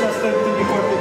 It's not starting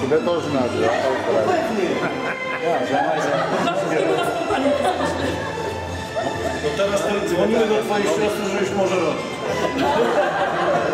Тебе тоже надо, да? To teraz to dzwonimy do twojej siostry, że już może rodzić.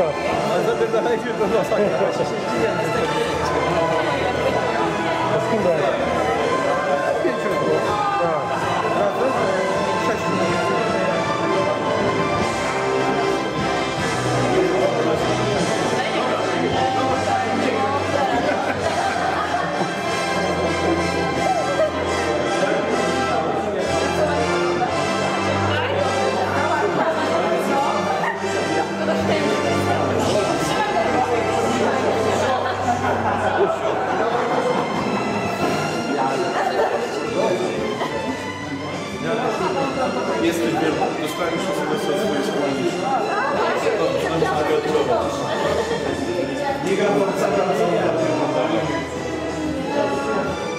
Szybko. Ale zapierdalajcie do nosa. A z kim byłeś? Jesteś wielką, dostałem już osobę co swoje wspólnicze. Dobrze, dobrze, żeby odprowadzić. Nie gadam, co tam, co tam, co tam, co tam,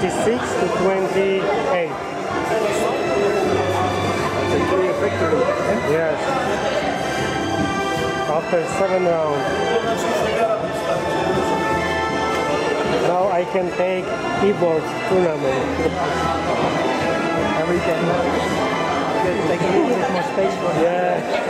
56 to 28. Victory. Yes. After seven rounds. Now I can take keyboard tournament. Every day. Good. Taking a little bit more space for Yeah.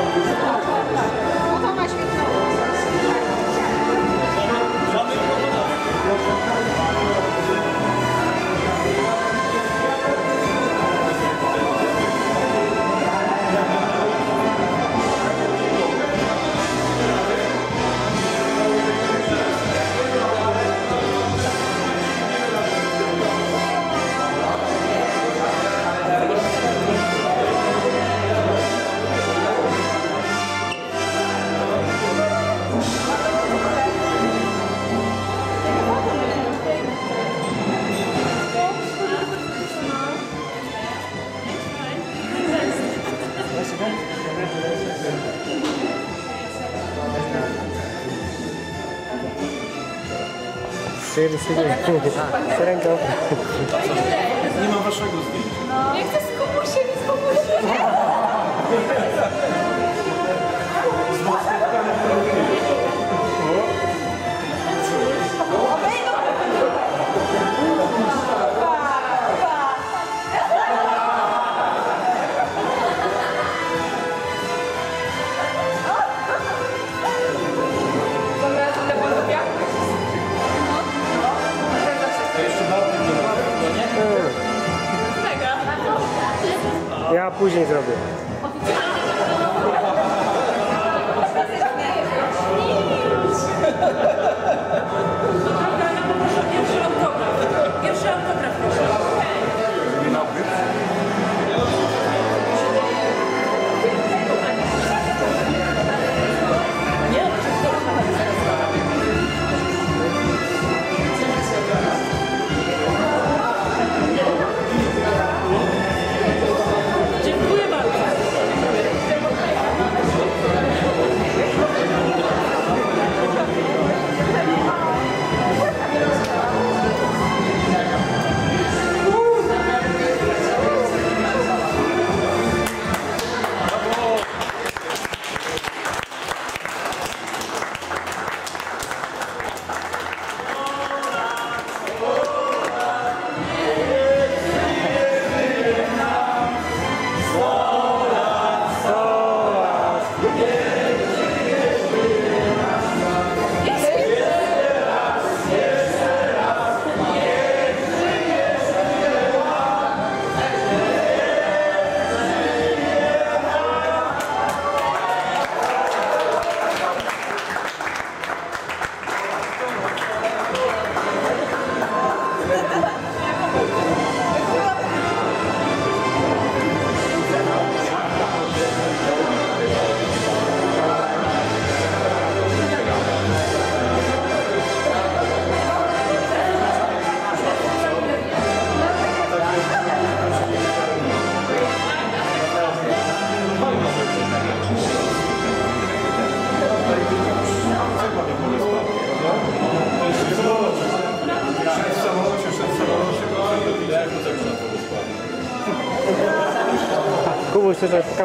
あ! Nie ma waszego zdjęcia. No. Nie chcę z komuś się nie Później zrobię.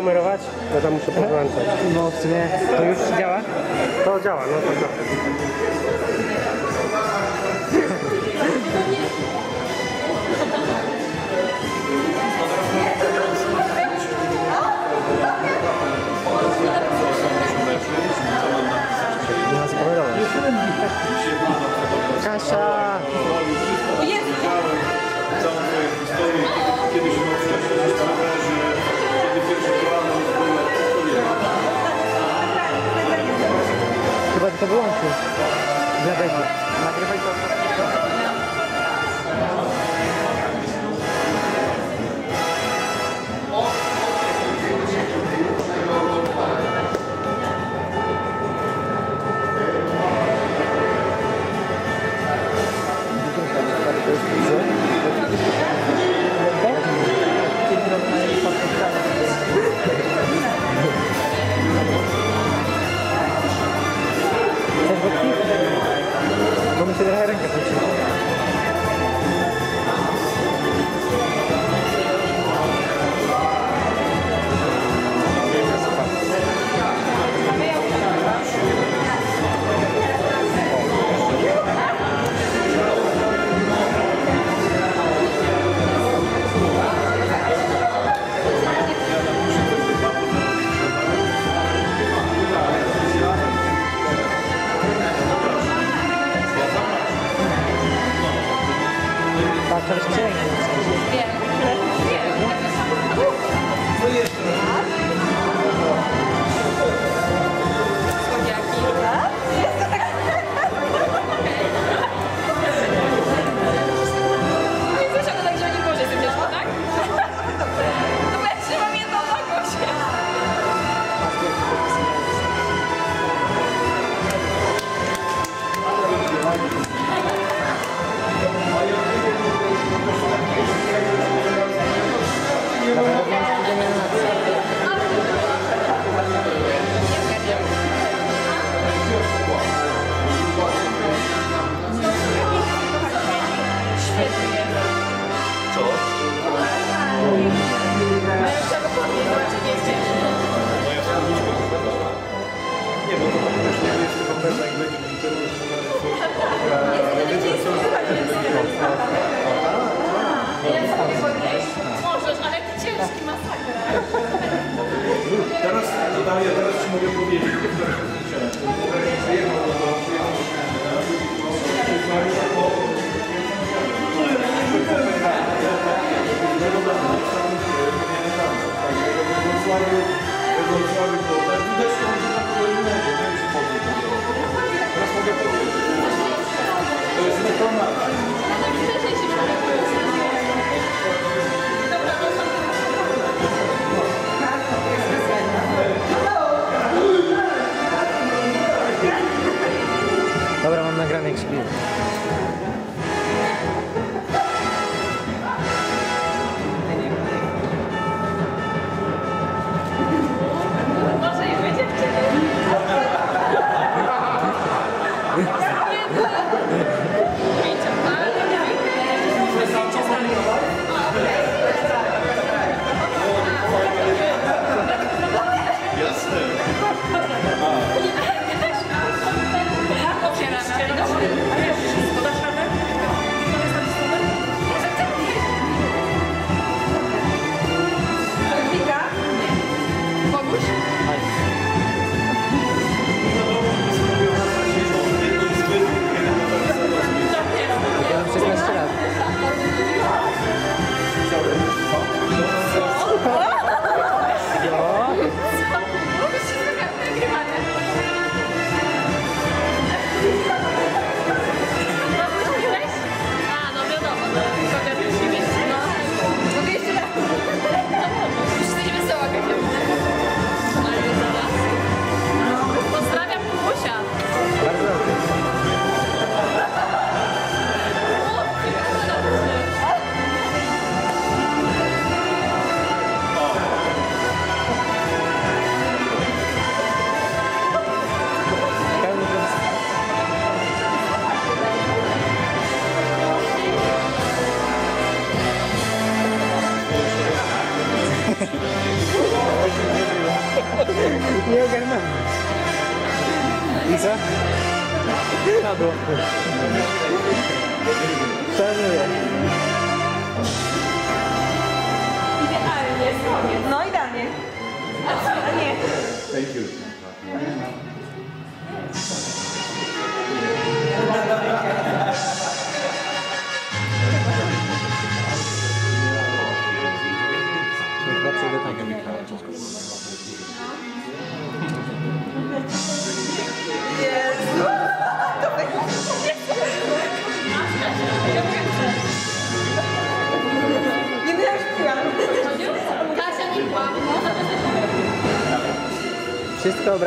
kamerować? No tam muszę podłączać. No w sumie to już działa? To działa, no to działa.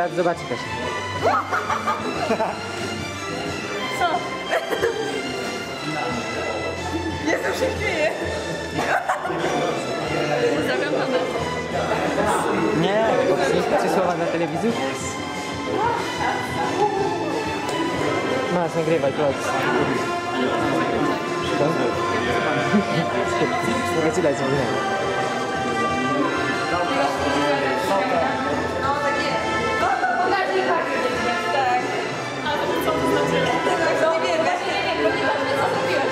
Brat zobaczy Kasia. Co? Jezu, się śmieje. Pozdrawiam mamę. Nie, bo trzy słowa na telewizji. Masz, nagrywaj, proszę. Co? Mogę ci dać, Kartę. Tak. Ale co to znaczy? Tego nie wiem, Właśnie nie wiem, nie.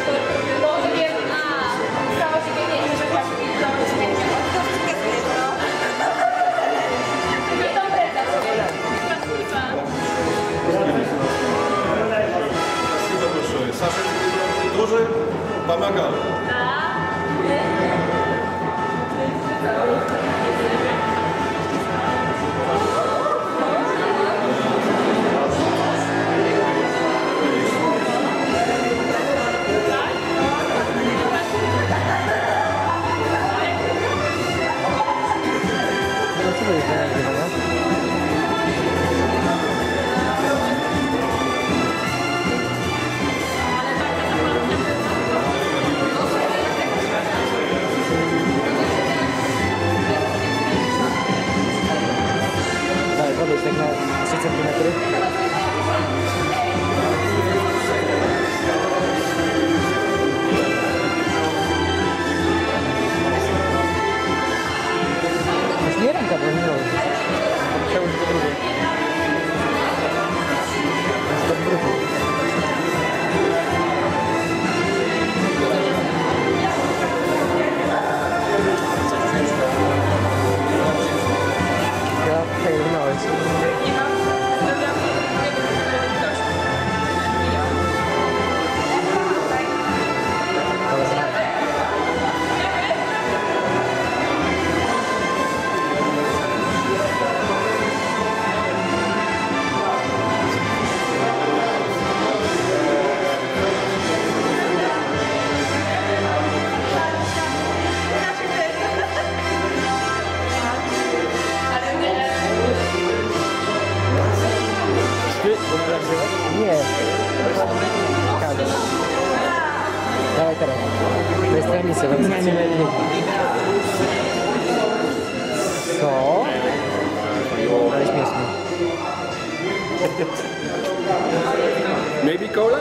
Cola?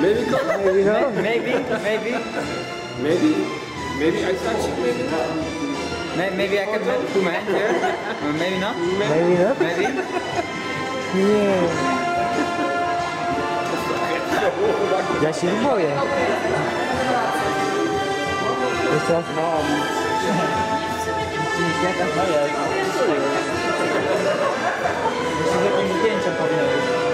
Maybe cola? Maybe no? Maybe, maybe, Maybe? Maybe I touch it, maybe not? may- maybe I can make two men here. Or maybe not. Maybe no? Maybe. Nie. Ja się boję. Jeszcze raz. Jeszcze z jakimś zdjęciem powinien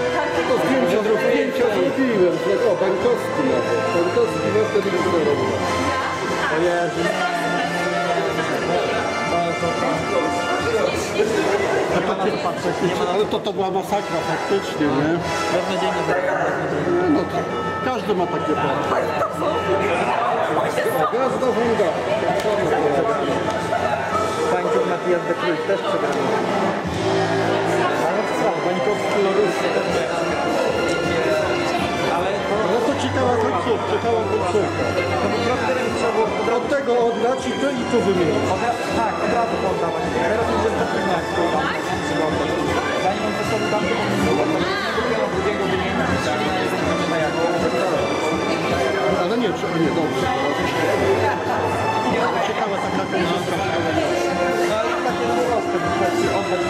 być. Zdjęcia, zdjęcia zrobiłem, o, Bańkowski nawet. Bańkowski, no wtedy by to robił. O Jezu. Ale to, to była masakra faktycznie, nie? Beznadziejnie zrobione. No to każdy ma takie prawo. Gwiazda Wąga. Pańczuk Matias de Cruz też przegrał. Tego oddać i to i to wymienić. tak, od razu poddawać. Teraz już jest to oddać. Zanim on wystawił tam, to jednego, drugiego. Tak, jak. Ale nie, czy- nie, dobrze. Ciekawa taka końcówka. No ale takie proste, wystarczy oddać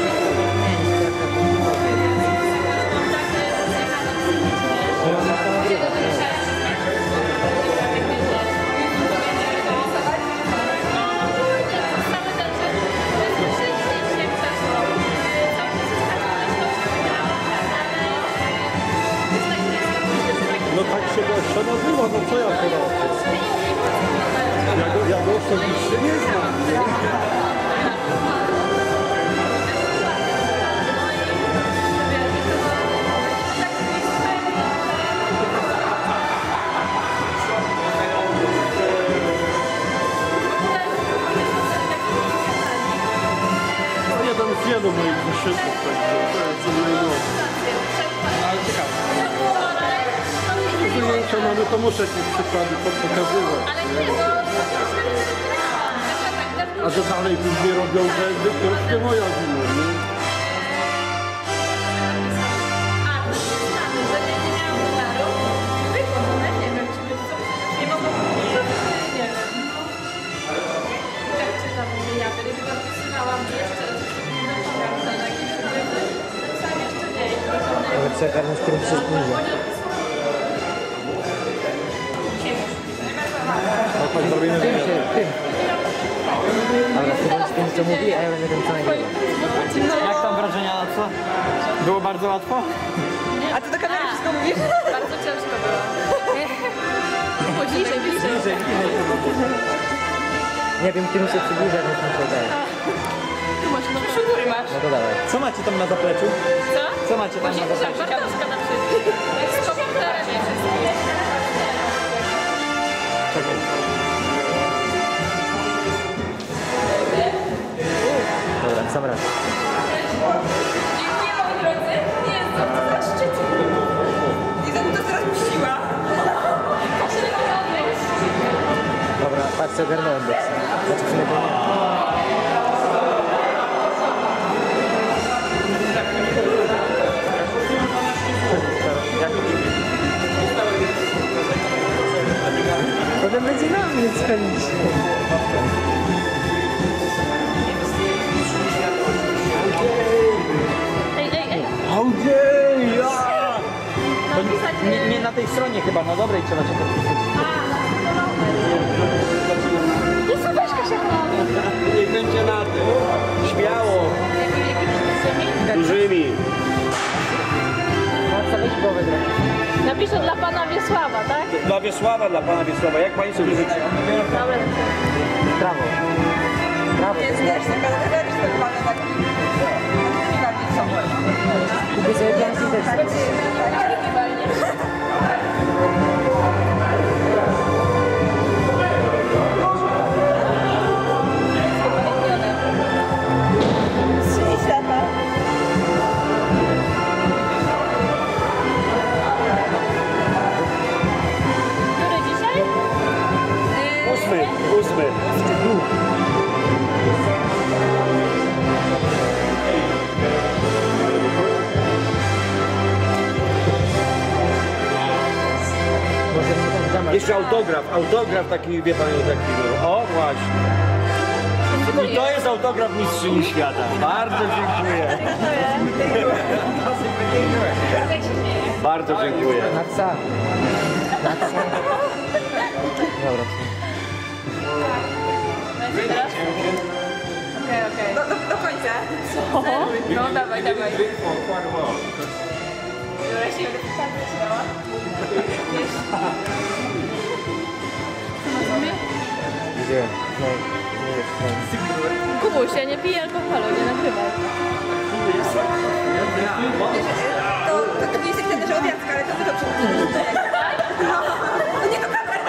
osobiście nie znam. Nie? No jeden z wielu moich wyszyków, także to jest najnowsze. Ale ciekawe. Zdjęcia mamy, to muszę ci przykłady po- pokazywać. Nie? A że dalej później robią to już nie moja wina, nie? A, to jest znane, że nie nie miałam dolarów. Wykonane, nie wiem, czy by coś... Nie mogą... Nie wiem. Tak czytam, że ja wtedy zapisywałam jeszcze coś takiego naprawdę, jakieś rzeczy. Napisałam jeszcze nie. i to żadne- Ale trzeba garnąć, którym się zbliża. No chodź, zrobimy co mówi, a ja będę tym, co nagrywa. Jak tam wrażenia na co? Było bardzo łatwo? A ty do kamery wszystko mówisz? Bardzo ciężko było. Bliżej, bliżej. Bliżej, bliżej. Nie wiem, którym się przybliża, więc muszę dać. Tu masz, no przy góry masz. No to dawaj. Co macie tam na zapleczu? Co? Co macie tam na Właśnie zapleczu? Bartowska na wszystkim. Sam raz. Dziękuję moi drodzy. Nie, co to za szczyt. I za to teraz puściła. Dobra, patrz co ogarnąłem do Znaczy przynajmniej nie. Potem będzie na mnie dzwonić. Ojej! ja! To Napisać... nie, nie na tej stronie chyba, na dobrej trzeba cię podpisać. Jest weźka się Niech będzie na tym. Śmiało, dużymi. Marca, weź głowę trochę. Napiszę dla pana Wiesława, tak? Dla Wiesława, dla pana Wiesława. Jak pani sobie życzy? Dobra. Prawo. Prawo. Jest kamery, że pan taki... Kupię sobie pianki Jeszcze autograf, autograf taki, wie pan, taki, no. o właśnie. I to jest autograf mistrzyni świata. Bardzo dziękuję. Bardzo dziękuję. Marca. Marca. Dobra. Okej, okej. Do, do, do końca. No dawaj, dawaj. Dobra, się wycięła. Gdzie? No, nie jest. Kubuś, ja nie piję alkoholu, nie nagrywaj. To, to, to nie jest wtedy, że od Jacka, ale to to przeczytasz. No, no nie do kamery.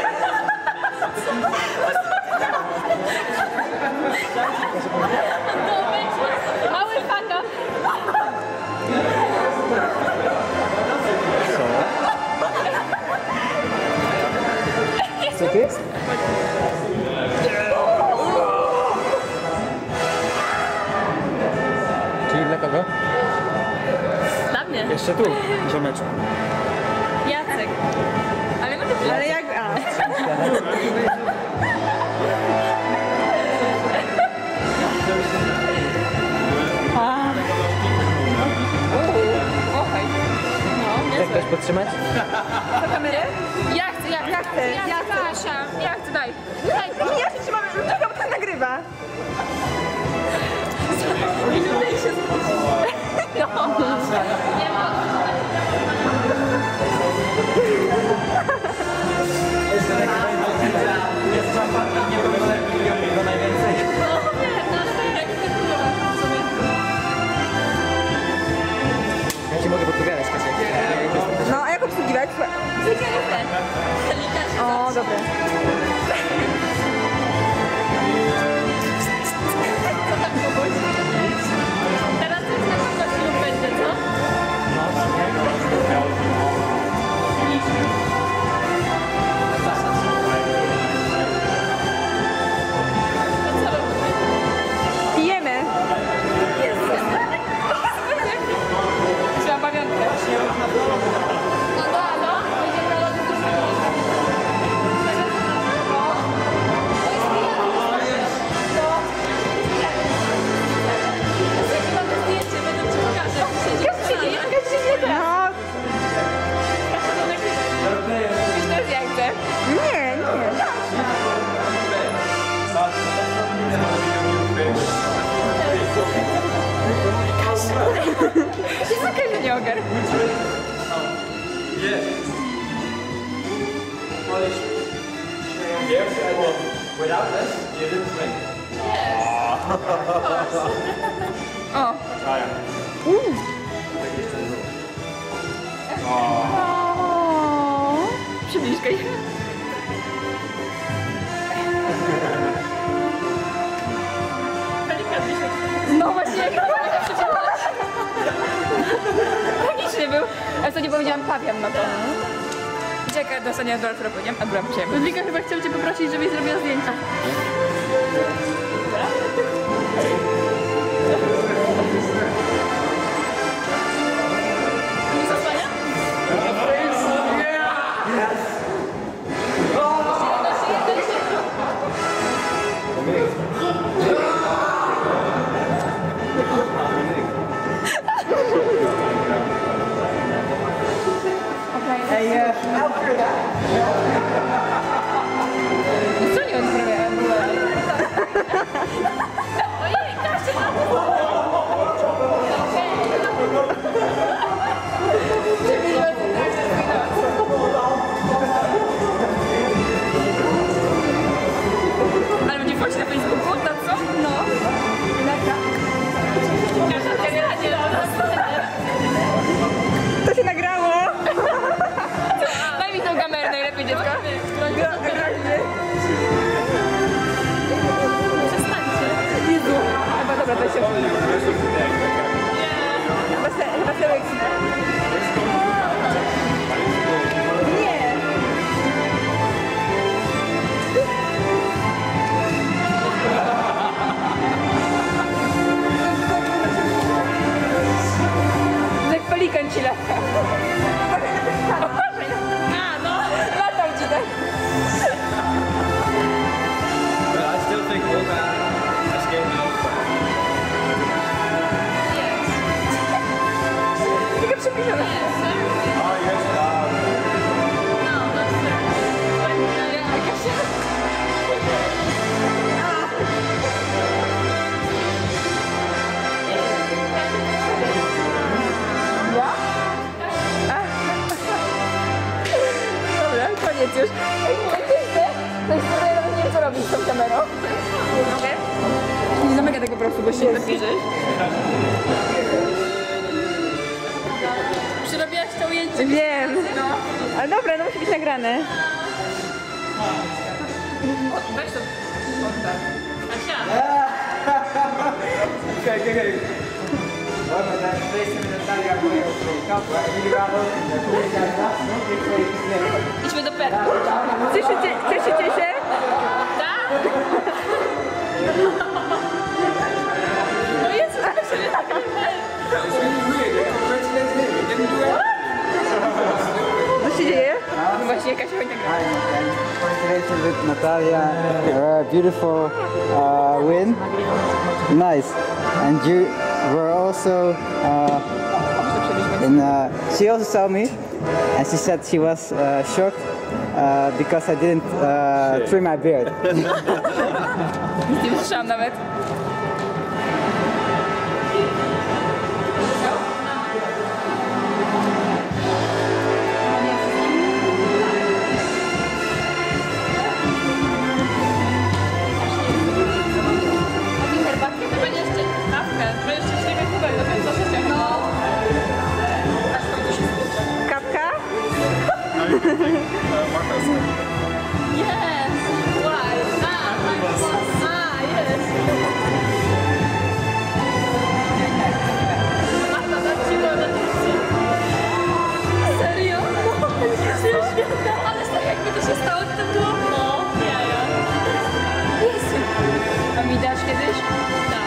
Mały Jest? Czyli dla kogo? Dla mnie. Jeszcze tu, ziomeczku. Jacek. Ale my to Ale jak... A. No, Jak podtrzymać? kamerę? Ja ja chcę. Ja chcę. Kasia, ja chcę, daj. Daj, ja się trzymam, czekam, to nagrywa. No. Ja ci mogę podpowiadać, Kasia. No, a jak obsługiwać? Tylko jest ten. Delikatnie. O, Się. No właśnie, jak to. Tragiczny był. A co nie powiedziałam pawian na to. Wiecie jaka dostanie do Alfredo, nie? A byłam przyjemna. Ludwika chyba chciał cię poprosić, żebyś zrobiła zdjęcie. Nie Co kapła i rano, no i twoich klientów. Idźmy do Petra. Cieszycie, cieszycie się? Tak? No Jezu, tak sobie tak. Congratulations with Natalia. Uh, beautiful uh, win. Nice. And you were also uh, in. Uh, she also saw me, and she said she was uh, shocked uh, because I didn't trim my beard. I Yes, why? Ah, like was. Ah, yes. Marta, dam ci to na Serio? Ale tak jakby to się stało, to było no. Nie, ja. A mi dasz kiedyś? Tak.